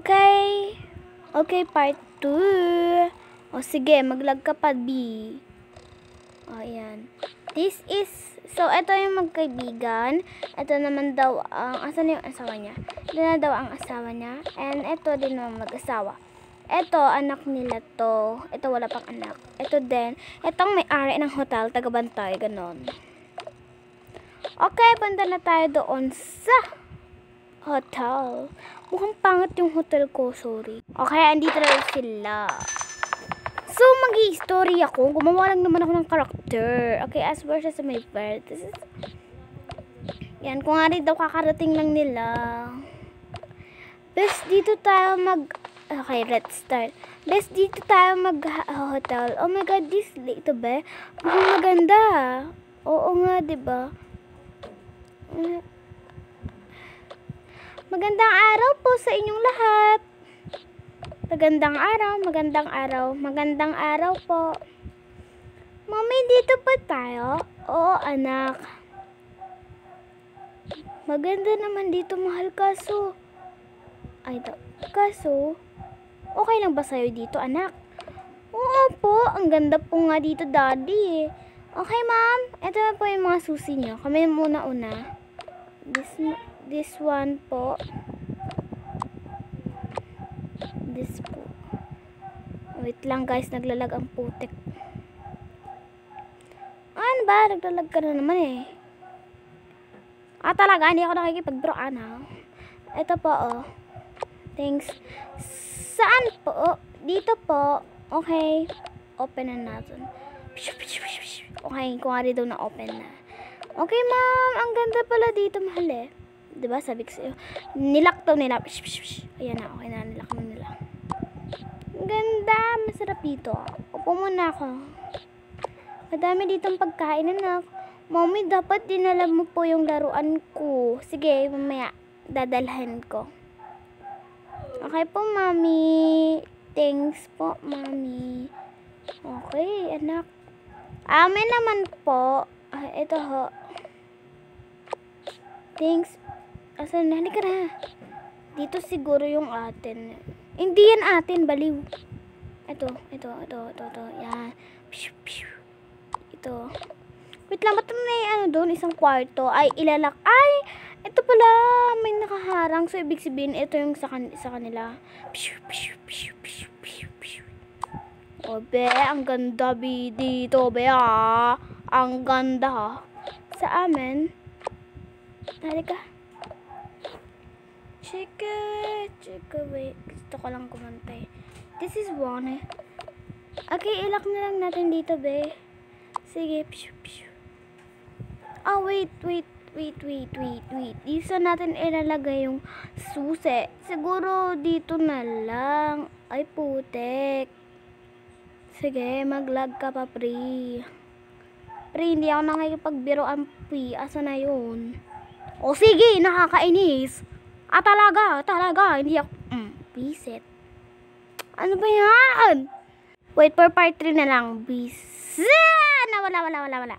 Okay. Okay, part 2. O sige, maglag ka pa, B. O, ayan. This is, so, ito yung magkaibigan. Ito naman daw, ang, asan yung asawa niya? Ito na daw ang asawa niya. And ito din naman mag-asawa. Ito, anak nila to. Ito, wala pang anak. Ito din. Itong may-ari ng hotel, tagabantay, ganon. Okay, punta na tayo doon sa hotel. Mukhang pangit yung hotel ko, sorry. Okay, andito na sila. So, mag story ako. Gumawa lang naman ako ng karakter. Okay, as versus sa my bird. This is... Yan, kung nga rin daw kakarating lang nila. Bes, dito tayo mag... Okay, let's start. Bes, dito tayo mag-hotel. Oh my God, this dito ba? Mukhang maganda. Oo nga, di ba? Magandang araw po sa inyong lahat. Magandang araw, magandang araw, magandang araw po. Mami, dito pa tayo? Oo, anak. Maganda naman dito, mahal kaso. Ay. Kaso, okay lang ba sa'yo dito, anak? Oo po, ang ganda po nga dito, daddy. Okay, ma'am. Ito na po yung mga susi nyo. Kami muna una. This, this one po. This po. Wait lang guys, naglalag ang putik. Ano ba? Naglalag ka na naman eh. Ah, talaga? Hindi ako nakikipag-drawaan ha. Ito po oh. Thanks. Saan po? Dito po. Okay. Open na natin. Okay, kung nga daw na open na. Okay, ma'am. Ang ganda pala dito, mahal eh. Diba, sabi ko sa'yo. Nilak to nila. Ayan na, okay na. Nilak na nila. Ganda. Masarap dito. Upo muna ako. Madami ditong pagkain, anak. Mommy, dapat dinala mo po yung laruan ko. Sige, mamaya. Dadalhan ko. Okay po, mami. Thanks po, mami. Okay, anak. Amin naman po. Ah, ito ho. Thanks. Asan na? Halika na. Dito siguro yung atin. Hindi yan atin, baliw. Ito, ito, ito, ito, ito. Yan. Ito. Wait lang, ba't may ano doon? Isang kwarto. Ay, ilalak. Ay! Ito pala, may nakaharang. So, ibig sabihin, ito yung sa, kan sa kanila. Piu. O, be, ang ganda, be, dito, be, ah. Ang ganda, ha. Sa amin, halika. Chika, chika, wait. Gusto ko lang kumantay. This is one, eh. Okay, ilak na lang natin dito, be. Sige, piu, piu. Ah, wait, wait, wait, wait, wait, wait. Dito natin ilalagay yung susi. Siguro dito na lang. Ay, putek. Sige, maglag ka pa, pre. Pre, hindi ako nakikipagbiro ang pre. Asa na yun? O sige, nakakainis. Ah, talaga, talaga. Hindi ako, mm, bisit. Ano ba yan? Wait for part 3 na lang. Bisit. Nawala, wala, wala, wala.